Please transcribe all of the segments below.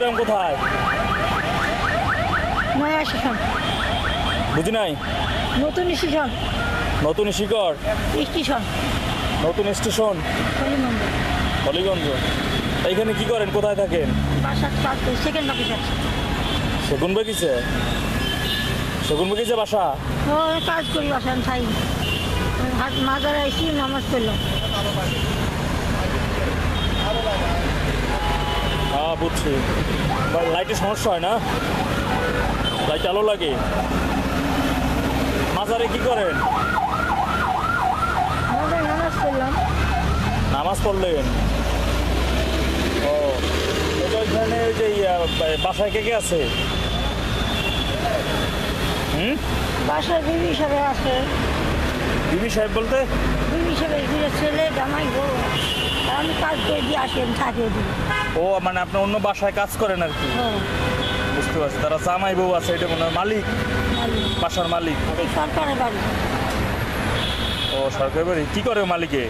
গ্রাম কোথায়? নয়া বুঝি নাই? নতুন স্টেশন নতুন শিকড়? স্টেশন। নতুন স্টেশন? হলিগঞ্জ। এইখানে কি করেন? কোথায় থাকেন? সেগুন বেগিছে সেগুন বেগিছে বাসা? ও কাজ করি বাসার থাই। হাত মাজারে আইসি নামাজ পড়লাম। বুঝছি। বা লাইটের সমস্যা হয় না? লাইট আলো লাগে। মাজারে কি করেন? নামাজ পড়লাম। নামাজ পড়লেন? ও এটা ওইখানে ওই যে বাসায় কে কে আছে? হুম? বাসার বিবি হিসাবে আছে। বিবি সাহেব বলতে? বিবি দুটো ছেলে জামাই বউ আমি কাজ করে দিয়ে আসি আমি দিই। ও মানে আপনি অন্য বাসায় কাজ করেন আর কি? বুঝতে পারছি তারা জামাই বউ আছে এটা মনে হয় মালিক? বাসার মালিক? সরকারের বাড়ি। ও সরকারি বাড়ি? কি করে মালিকে?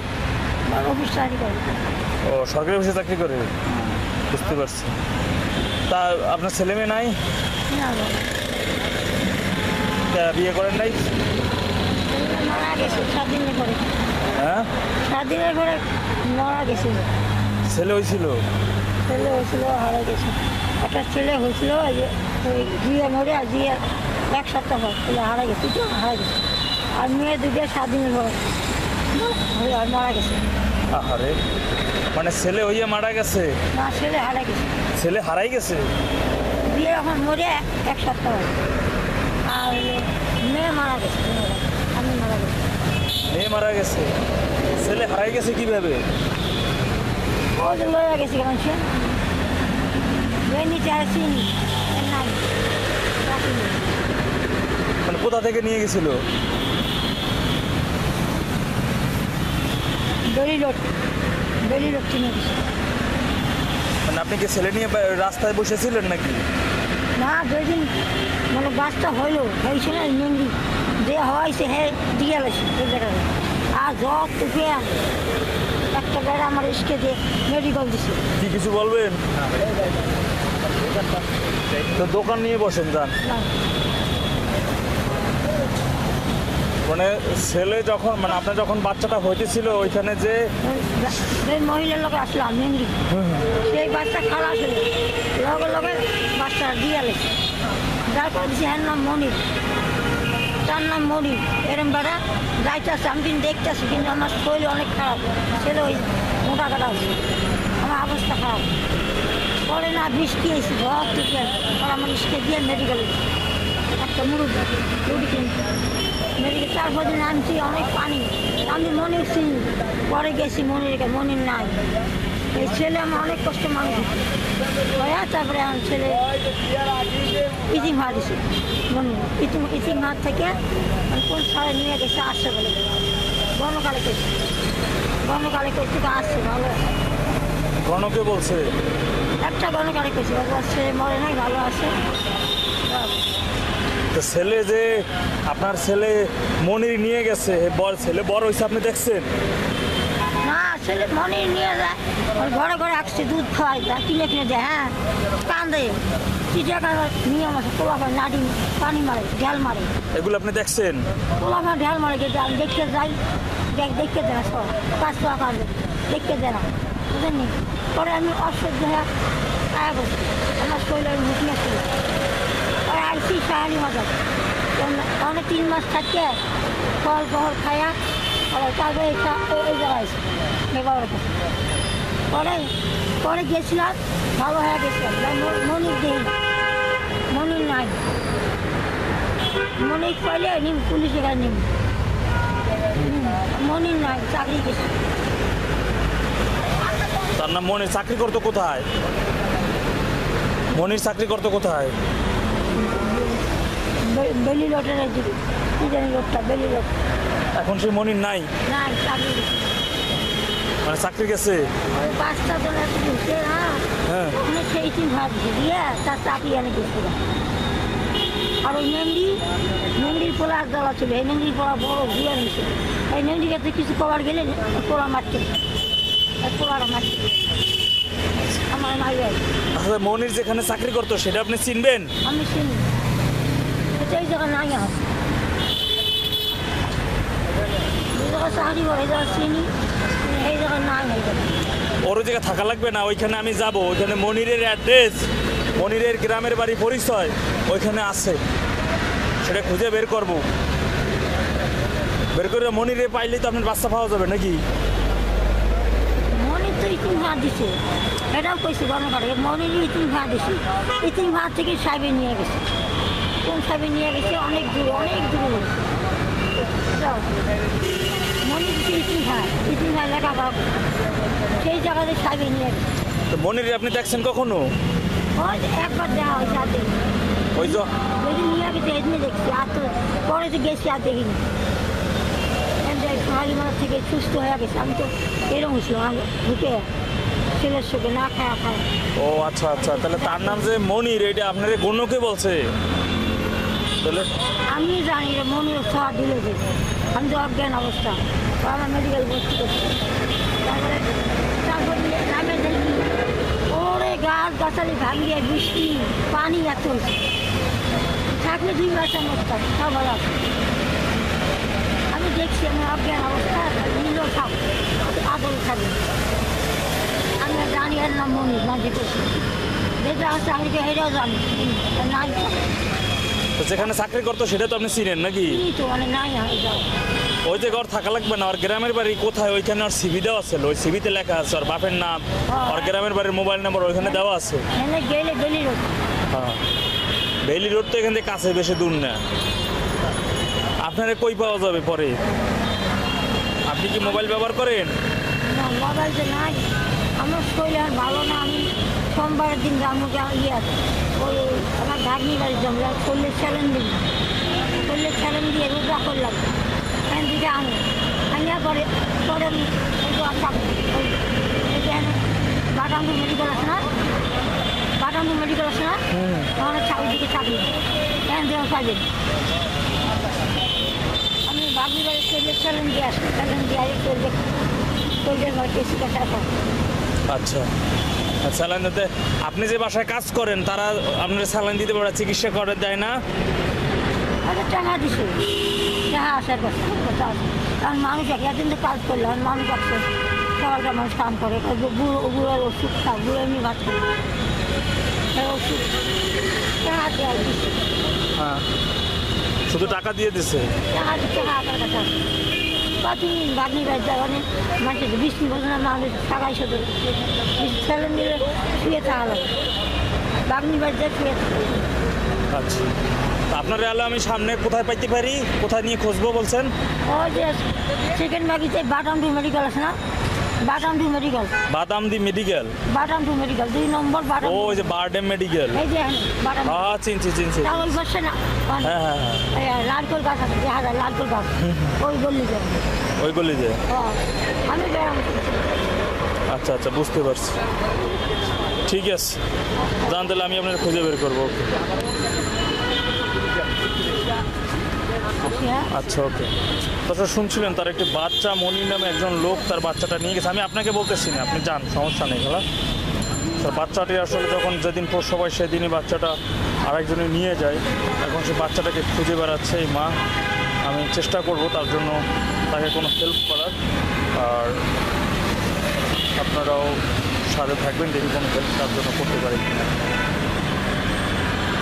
অফিস চাকরি করে। ও সরকারি অফিসে চাকরি করে? বুঝতে পারছি। তা আপনার ছেলে মেয়ে নাই? বিয়ে করেন নাই? গেছে পরে। হ্যাঁ? পরে মারা গেছে ছেলে হয়েছিল? ছেলে হয়েছিল হারা গেছে। একটা ছেলে হয়েছিল মরে আর এক সপ্তাহ পর ছেলে হারা গেছে তো হারা গেছে। আর মেয়ে দুটো পর মারা গেছে। আহারে। মানে ছেলে হইয়া মারা গেছে? না ছেলে হারা গেছে। ছেলে হারাই গেছে? বিয়ে এখন মরে এক সপ্তাহ আর মেয়ে মারা গেছে মেয়েরা। আমি মারা গেছে মেয়ে মারা গেছে। ছেলে হারাই গেছে কীভাবে? লয়ে গেছে কেমন সে? নিচে। মানে কোথা থেকে নিয়ে গেছিল? মানে আপনি কি ছেলে নিয়ে রাস্তায় বসেছিলেন নাকি? না দুই দিন মানে গাছটা হইল হয়েছে না যে হয়েছে হে দিয়ে জায়গায়। আর জ্বর তুকে একটা বেড়া আমার ইসকে দিয়ে মেডিকেল দিছে। কি কিছু বলবেন? তো দোকান নিয়ে বসেন যান। মানে ছেলে যখন মানে আপনার যখন বাচ্চাটা হইতেছিল ওইখানে যে মহিলার লোক আসলাম সেই বাচ্চা খারাপ হলো লগে লগে বাচ্চা দিয়ে গেছে। যার পর দিছে হ্যার নাম মনির। তার নাম মনির এরম বেড়া যাইতেছে আমি কিন্তু দেখতেছি কিন্তু আমার শরীর অনেক খারাপ। ছেলে ওই মোটা কাটা হচ্ছে আমার অবস্থা খারাপ। পরে না বৃষ্টি এসে ঘর থেকে আর আমার দিয়ে মেডিকেলে একটা মুরুদ রুটি কিনতে। মেডিকেল তারপর দিন আনছি অনেক পানি। আমি মনে পরে গেছি মনির কাছে, মনির নাই। ছেলে আমার অনেক কষ্ট মানুষ হয়ে তারপরে আমার ছেলে হাত দিছে হাত থেকে কোন নিয়ে গেছে আসছে বলে। গণকালে কেছে গণকালে করতে আসছে ভালো। গণকে বলছে? একটা গণকালে কেছে ছেলে মরে নাই ভালো আছে। তো ছেলে যে আপনার ছেলে মনির নিয়ে গেছে বড় ছেলে বড় হয়েছে আপনি দেখছেন? ছেলে মনে নিয়ে যায়। ঘরে ঘরে আসছে দুধ খাওয়াই যায় কিনে কিনে দেয় হ্যাঁ? কান্দে। নিয়ম আছে পোলাপান নাড়ি পানি মারে ঢেল মারে। এগুলো আপনি দেখছেন? পোলাপান ঢেল মারে কিন্তু আমি দেখতে যাই দেখ দেখতে দেয় সব। পাঁচ টাকা দেখতে দেয় না। বুঝেননি? পরে আমি অসহ্য হয়ে আয়া করছি আমার শরীরের মুখ নিয়ে ছিল পরে আইসি মজা অনেক তিন মাস থাকে ফল ফল খায়া আর তারপরে এই জায়গায় আইসি এগারো কাছে পরে পরে গেছিলাম ভালো হয়ে গেছিলাম মনির দেই মনির নাই। মনির পাইলে নিম নিম মনির নাই চাকরি গেছে। তার নাম মনির। চাকরি করতো কোথায়? মনির চাকরি করতো কোথায়? বেলি লোটের কি জানি লোকটা বেলি লোক এখন সেই মনির নাই? মানে চাকরি গেছে? হ্যাঁ। হ্যাঁ। আর ওই মেন্ডি মেন্ডির পোলা এক দলা ছিল। এই মেন্ডির পোলা বড় ঘুরে নিছিল এই মেন্ডিকে তো কিছু কবার গেলে পোলা ওই পোলাটা মারতে আমার মাইয়াই আসলে মনির যেখানে চাকরি করতো সেটা আপনি চিনবেন? আমি চিনি। এটা এই জায়গা নাই আর এই জায়গা চাকরি করে এই জায়গা চিনি এই জায়গা নাই এই ওর ওই জায়গায় থাকা লাগবে না, ওইখানে আমি যাব। ওইখানে মনিরের অ্যাড্রেস মনিরের গ্রামের বাড়ি পরিচয়, ওইখানে আছে। সেটা খুঁজে বের করব। বের করে মনিরে পাইলে তো আপনার বাচ্চা পাওয়া যাবে নাকি? মনির দিছে। এটাও মনির দিছে। থেকে নিয়ে গেছে। নিয়ে গেছে? অনেক দূরে অনেক দূরে। মনির ভাত লেখাপড়া সেই জায়গাতে নিয়ে তো আপনি দেখছেন কখনো? একবার দেখছি আর পরে গেছি আর দেখিনি সুস্থ হয়ে গেছে আমি তো না ও আচ্ছা আচ্ছা। তাহলে তার নাম যে মনির, এটা আপনার গণ্যকে বলছে? আমি জানি মনের দিল আমি তো অজ্ঞান অবস্থা। ও আমার মেডিকেল ভর্তি করছি। তারপরে তারপরে গ্রামে দেখি, ওরে গাছ গাছালি ভাঙিয়ে বৃষ্টি, পানি এত। থাকলে দুই বাচ্চা অবস্থা সব ভালো। আমি দেখছি আমি অজ্ঞান অবস্থা নিজেও থাক আদল থাকবে আমি জানি এর নাম মনির মাঝে করছি যেটা আছে, আমি তো হেরেও জানি নাই তো যেখানে চাকরি করতো সেটা তো আপনি চিনেন নাকি? মানে হয়ে ওই যে ঘর থাকা লাগবে না আর গ্রামের বাড়ি কোথায়? ওইখানে আর সিভি দেওয়া আছে ওই সিভিতে লেখা আছে আর বাপের নাম আর গ্রামের বাড়ির মোবাইল নাম্বার ওইখানে দেওয়া আছে। এনে গেলে বেলি রোড হ্যাঁ। তো এখান থেকে কাছে বেশি দূর না। আপনারা কই পাওয়া যাবে পরে? আপনি কি মোবাইল ব্যবহার করেন? মোবাইল তো নাই। আমার শরীর আর ভালো না আমি সোমবারের দিন ইয়ে আছে ওই আমার ভাগ্নি বাড়ি যাব শরীরের চ্যালেঞ্জ দিই শরীরের চ্যালেঞ্জ দিয়ে রোজা করলাম। এখান থেকে আনো আনিয়া পরে পরে আমি বাটামপুর মেডিকেল আছে না? বাটামপুর মেডিকেল আছে না? ওখানে চাকরি দিকে চাকরি এখান থেকে পাইবেন আমি ভাগ্নি বাড়ি শরীরের চ্যালেঞ্জ দিয়ে আসি। চ্যালেঞ্জ দিয়ে করবে কাছে আচ্ছা। স্যালাইন দিতে আপনি যে বাসায় কাজ করেন তারা আপনার স্যালাইন দিতে পারে চিকিৎসা করে দেয় না? টাকা দিছে। টাকা আসার কথা কথা কারণ মানুষ এক একদিন তো কাজ করলে মানুষ আছে মানুষ কাম করে। বুড়ো বুড়োর ওষুধ খা বুড়ো এমনি ভাত খাবে ওষুধ টাকা দেওয়া দিচ্ছে হ্যাঁ। শুধু টাকা দিয়ে দিছে? টাকা দিচ্ছে টাকা আপনার কাছে মানুষের বৃষ্টি বলছে না মানুষ টাকাই শুধু ছেলে মিলে শুয়ে থাকা লাগে। বাগনি বাড়ি যায় শুয়ে আচ্ছা। আপনার আলো আমি সামনে কোথায় পাইতে পারি? কোথায় নিয়ে খুঁজবো বলছেন? ওই যে সেকেন্ড বাগিতে বাটাম মেডিকেল আছে না? বাটাম টু মেডিকেল বাদামদি মেডিকেল বাটাম টু মেডিকেল দুই নম্বর বাটাম ও ওই যে বারডেম মেডিকেল এই যে বাটাম হ্যাঁ চিনছি চিনছি তার ওই পাশে না হ্যাঁ হ্যাঁ হ্যাঁ। লালকোল গাছ আছে যায় লালকোল গাছ ওই বললি যে ওই গলি যে আমি বেড়াম। আচ্ছা আচ্ছা বুঝতে পারছি। ঠিক আছে। জান তাহলে আমি আপনার খুঁজে বের করব ওকে। হ্যাঁ আচ্ছা ওকে তাছাড়া শুনছিলেন, তার একটি বাচ্চা মনির নামে একজন লোক তার বাচ্চাটা নিয়ে গেছে। আমি আপনাকে বলতেছি না, আপনি যান, সমস্যা নেই খেলা তার বাচ্চাটি আসলে যখন যেদিন প্রসব হয় সেদিনই বাচ্চাটা আরেকজনে নিয়ে যায়, এখন সে বাচ্চাটাকে খুঁজে বেড়াচ্ছে, এই মা, আমি চেষ্টা করব তার জন্য তাকে কোনো হেল্প করার। আর আপনারাও সাথে থাকবেন, দেখি কোনো হেল্প তার জন্য করতে পারি কিনা।